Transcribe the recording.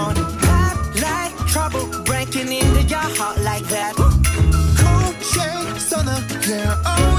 on. Hot like trouble breaking into your heart like that. Cool shades on the Oh.